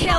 kill